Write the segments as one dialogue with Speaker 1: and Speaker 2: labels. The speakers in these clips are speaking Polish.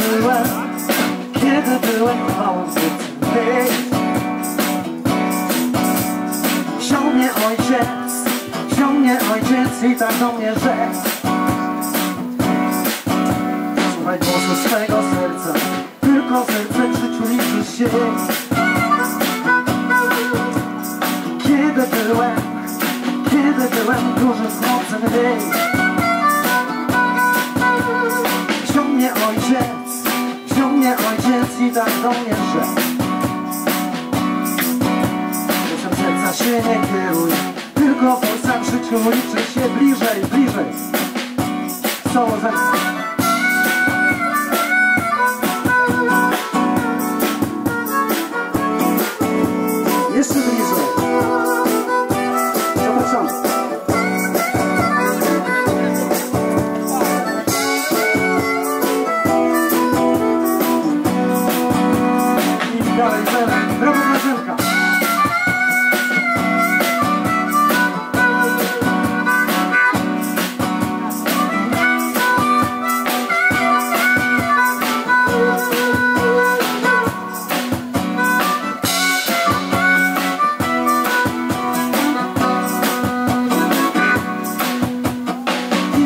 Speaker 1: Byłem, kiedy byłem hej. Wziął mnie ojciec, wziął mnie ojciec i tak do mnie rzekł. Słuchaj głosu swego serca, tylko serce w życiu się. Kiedy byłem, kiedy byłem dużym chłopcem, hej mnie rzekł Proszę serca się nie kieruj, tylko w życiu liczy się bliżej, bliżej. Co za... Jeszcze bliżej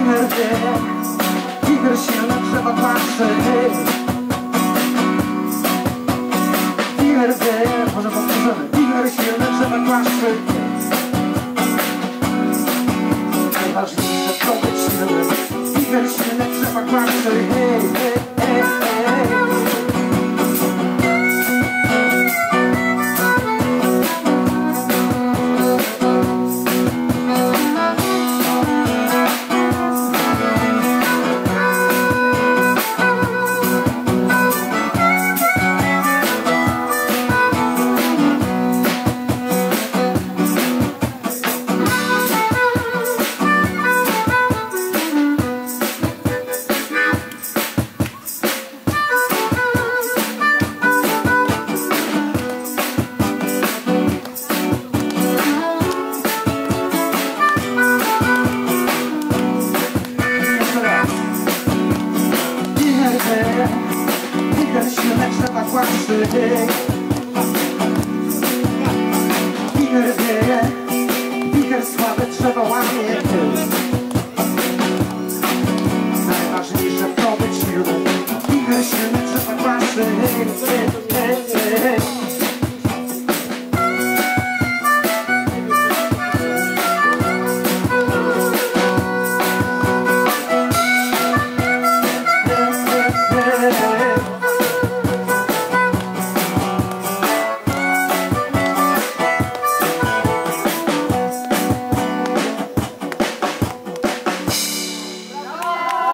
Speaker 1: Tiger wie, tiger silny trzeba patrzy Tiger wie, może powtórzymy. Tiger silny trzeba patrzy Najważniejsze to być silnym Tiger silny trzeba patrzy Hej, hej Wieje, wicher wieje, wicher słabe trzeba łamie. Najważniejsze to być silny, wicher silny trzeba kłaszczyć.